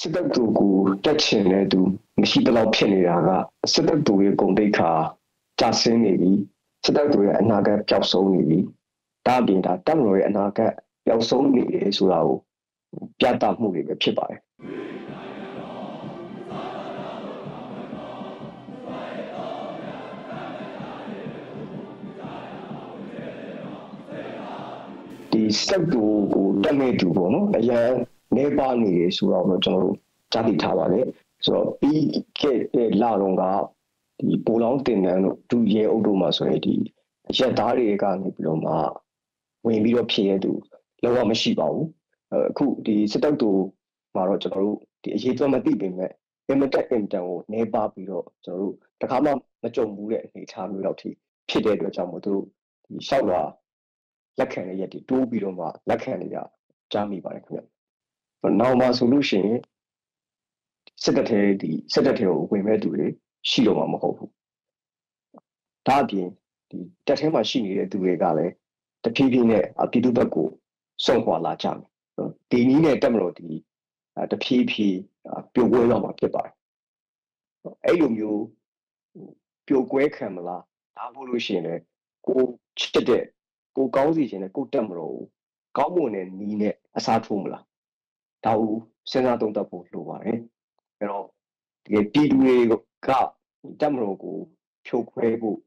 စစ်တပ်သူကိုတက်ချင်တဲ့သူမရှိတလောက်ဖြစ်နေတာကစစ်တပ်သူရဲ့ဂုံတိတ်ခါကြာဆင်းနေပြီစစ်တပ်သူရဲ့အနာဂတ်ပျောက်ဆုံးနေပြီဒါအပြင်ဒါတပ်မတော်ရဲ့အနာဂတ်ပျောက်ဆုံးနေတယ်ဆိုတာကိုပြသမှုတွေပဲဖြစ်ပါတယ်ဒီစက်တူကိုတက်မဲ့တူပေါ့နော်အရန် နေပါနေရဆိုတော့ကျွန်တော်တို့ကြားသိထားပါတယ်ဆိုတော့ပြီးခဲ့တဲ့လလုံးကဒီပိုလောင်းတင်တန်းတို့ဒူရဲအုပ်တို့မှာဆိုရင်ဒီအရက်သားတွေကနေပြီးတော့မှဝင်ပြီးတော့ဖြည့်ရတူလောကမရှိပါဘူးအခုဒီစစ်တပ်တူမှာတော့ကျွန်တော်တို့ဒီအရေးသွမ်းမသိပေမဲ့အင်မတက်အင်တန်ကိုနေပါပြီးတော့ကျွန်တော်တို့တခါမှမကြုံဘူးတဲ့အနေအထားမျိုးတော့ထိဖြစ်တဲ့အတွက်ကြောင့်မို့သူတို့ဒီလျှောက်လာလက်ခံတဲ့ရက်တွေတိုးပြီးတော့မှလက်ခံနေတာကြားမိပါတယ်ခင်ဗျ။ နောက်မှဆိုလို့ရှိရင်စစ်တပ်ထဲဒီစစ်တပ်ထဲကိုဝင်မဲ့သူတွေရှိတော့မှာမဟုတ်ဘူး။ဒါအပြင်ဒီတက်ထဲမှာရှိနေတဲ့သူတွေကလည်းတဖြည်းဖြည်းနဲ့ပြည်သူ့ဘက်ကိုစွန့်ခွာလာကြမယ်နော်။ဒီနည်းနဲ့တက်မလို့ဒီတဖြည်းဖြည်းပြိုကွဲတော့မှာဖြစ်ပါတယ်။အဲ့လိုမျိုးပြိုကွဲခံမလားဒါဖို့လို့ရှိရင်လည်းကိုချစ်တဲ့ကိုကောင်းစီခြင်းနဲ့ကိုတက်မလို့ကောင်းမွန်တဲ့နီးနဲ့အစားထိုးမလား ဒါကိုစဉ်းစားသုံးသပ်ဖို့လိုပါတယ်အဲတော့ဒီပြည်သူတွေကတက်မလို့ကိုဖြိုခွဲဖို့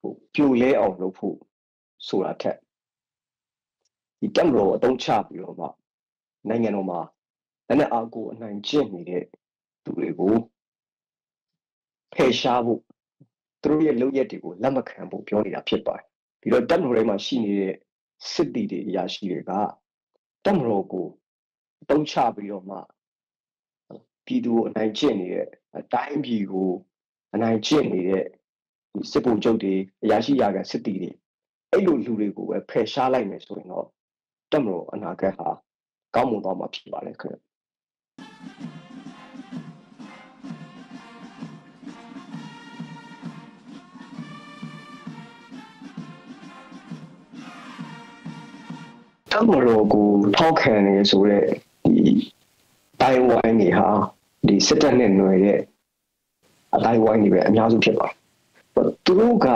ဟိုပြိုလဲအောင်လုပ်ဖို့ဆိုတာထက်ဒီတက်မလို့အတုံးချပြီးတော့မှနိုင်ငံတော်မှာလည်းနဲ့အာကိုအနိုင်ကျင့်နေတဲ့သူတွေကိုဖယ်ရှားဖို့သူတို့ရဲ့လုပ်ရက်တွေကိုလက်မခံဖို့ပြောနေတာဖြစ်ပါတယ်ပြီးတော့တက်မတော်ထဲမှာရှိနေတဲ့စစ်တီတွေအရာရှိတွေကတက်မတော်ကို တုံးချပြီးတော့မှပြည်သူကိုအနိုင်ကျင့်နေတဲ့အတိုင်းပြည်ကိုအနိုင်ကျင့်နေတဲ့ဒီစစ်ဗိုလ်ချုပ်တွေအရာရှိရာခံစစ်တီတွေအဲ့လိုလူတွေကိုပဲဖယ်ရှားလိုက်မယ်ဆိုရင်တော့တက်မတော်အနာဂတ်ဟာကောင်းမွန်သွားမှာဖြစ်ပါလေခင်ဗျတပ်မတော်ကိုထောက်ခံနေဆိုတဲ့ဒီ တိုင်ဝိုင်းတွေဟာဒီစစ်တပ်နဲ့ຫນွယ်တဲ့အတိုင်းဝိုင်းတွေပဲအများစုဖြစ်ပါတယ်သူတို့က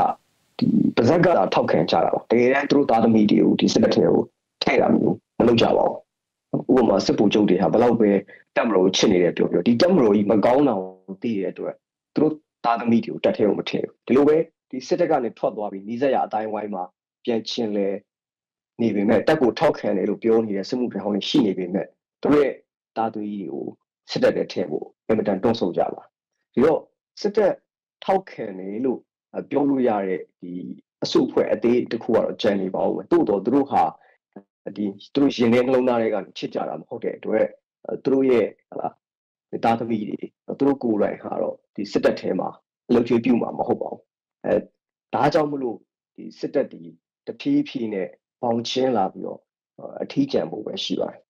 ဒီပါဇက်ကထောက်ခံကြတာပါတကယ်တမ်းသူတို့သားသမီးတွေကိုဒီစစ်တပ်တွေကိုထည့်တာမျိုးမလုပ်ကြပါဘူးဥပမာစစ်ပူချုပ်တွေဟာဘယ်လောက်ပဲတက်မလို့ချစ်နေတယ်ပြောပြောဒီတက်မလို့ကြီးမကောင်းတာကိုသိတဲ့အတွက်သူတို့သားသမီးတွေကိုတက်ထဲကိုမထည့်ဘူးဒီလိုပဲဒီစစ်တပ်ကနေထွက်သွားပြီးနီးစပ်ရအတိုင်းဝိုင်းမှာပြန်ချင်းလဲနေပေမဲ့တက်ကိုထောက်ခံတယ်လို့ပြောနေတဲ့စစ်မှုထမ်းဟောင်းတွေရှိနေပေမဲ့ သူတို့ရဲ့တာသွေးကြီးကိုစစ်တပ်တဲ့ထည့်ဖို့အင်မတန်တွန်းဆုံကြပါဒီတော့စစ်တပ်ထောက်ခံတယ်လို့ပြောလို့ရတဲ့ဒီအစုအဖွဲ့အသေးတစ်ခုကတော့ကြံနေပါဦးမယ်တိုးတော့သူတို့ဟာဒီသူတို့ရင်ထဲနှလုံးသားတွေကနေချစ်ကြတာမဟုတ်တဲ့အတွက်သူတို့ရဲ့ဟလာတာသမီတွေသူတို့ကိုယ်တိုင်ဟာတော့ဒီစစ်တပ်ထဲမှာအလုပ်ကျွေးပြုမှာမဟုတ်ပါဘူးအဲဒါကြောင့်မလို့ဒီစစ်တပ်ဒီတဖြည်းဖြည်းနဲ့ပေါင်ချင်းလာပြီးတော့အထီးကျန်ဖို့ပဲရှိပါတယ်